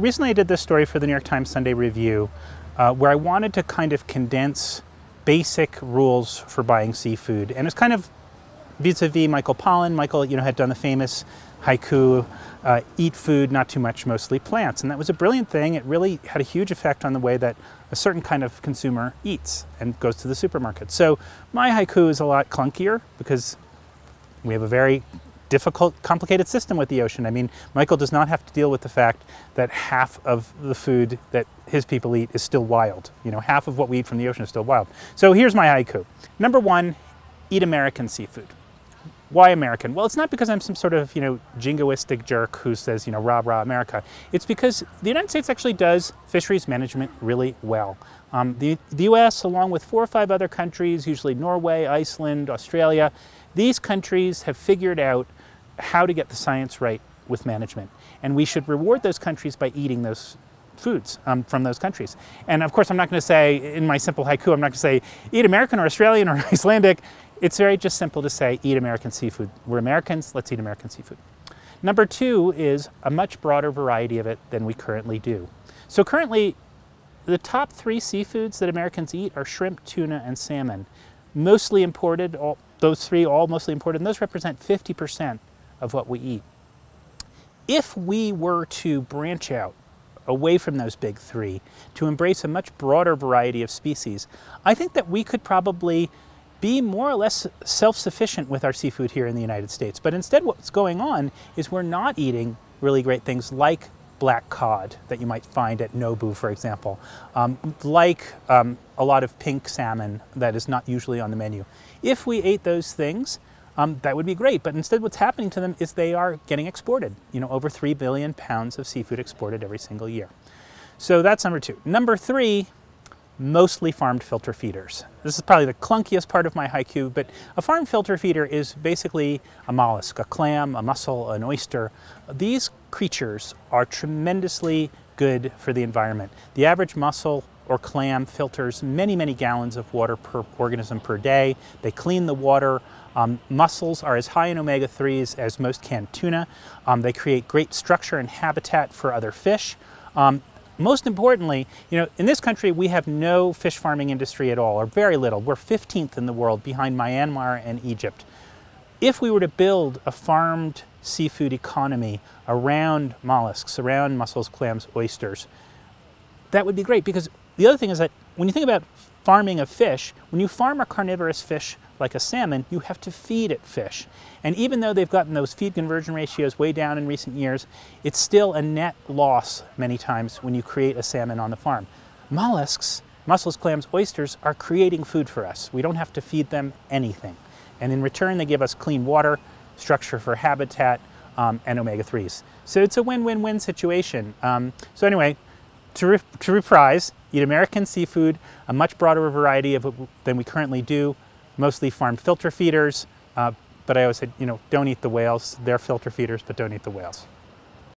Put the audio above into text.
Recently I did this story for the New York Times Sunday Review uh, where I wanted to kind of condense basic rules for buying seafood. And it's kind of vis-a-vis Michael Pollan. Michael, you know, had done the famous haiku, uh, eat food, not too much, mostly plants. And that was a brilliant thing. It really had a huge effect on the way that a certain kind of consumer eats and goes to the supermarket. So my haiku is a lot clunkier because we have a very difficult, complicated system with the ocean. I mean, Michael does not have to deal with the fact that half of the food that his people eat is still wild. You know, half of what we eat from the ocean is still wild. So here's my haiku. Number one, eat American seafood. Why American? Well, it's not because I'm some sort of, you know, jingoistic jerk who says, you know, rah, rah, America. It's because the United States actually does fisheries management really well. Um, the, the US, along with four or five other countries, usually Norway, Iceland, Australia, these countries have figured out how to get the science right with management. And we should reward those countries by eating those foods um, from those countries. And of course, I'm not going to say in my simple haiku, I'm not going to say eat American or Australian or Icelandic. It's very just simple to say eat American seafood. We're Americans, let's eat American seafood. Number two is a much broader variety of it than we currently do. So currently, the top three seafoods that Americans eat are shrimp, tuna, and salmon. Mostly imported, all, those three all mostly imported, and those represent 50% of what we eat. If we were to branch out away from those big three to embrace a much broader variety of species, I think that we could probably be more or less self-sufficient with our seafood here in the United States. But instead what's going on is we're not eating really great things like black cod that you might find at Nobu, for example, um, like um, a lot of pink salmon that is not usually on the menu. If we ate those things, um, that would be great. But instead what's happening to them is they are getting exported. You know, over 3 billion pounds of seafood exported every single year. So that's number two. Number three, mostly farmed filter feeders. This is probably the clunkiest part of my haiku, but a farm filter feeder is basically a mollusk, a clam, a mussel, an oyster. These creatures are tremendously good for the environment. The average mussel or clam filters many, many gallons of water per organism per day. They clean the water. Um, mussels are as high in omega-3s as most canned tuna. Um, they create great structure and habitat for other fish. Um, most importantly, you know, in this country we have no fish farming industry at all, or very little. We're 15th in the world behind Myanmar and Egypt. If we were to build a farmed seafood economy around mollusks, around mussels, clams, oysters, that would be great because the other thing is that when you think about farming of fish, when you farm a carnivorous fish like a salmon, you have to feed it fish. And even though they've gotten those feed conversion ratios way down in recent years, it's still a net loss many times when you create a salmon on the farm. Mollusks, mussels, clams, oysters are creating food for us. We don't have to feed them anything. And in return, they give us clean water, structure for habitat, um, and omega-3s. So it's a win-win-win situation. Um, so anyway, to, re to reprise, eat American seafood, a much broader variety of than we currently do, mostly farm filter feeders, uh, but I always said, you know, don't eat the whales. They're filter feeders, but don't eat the whales.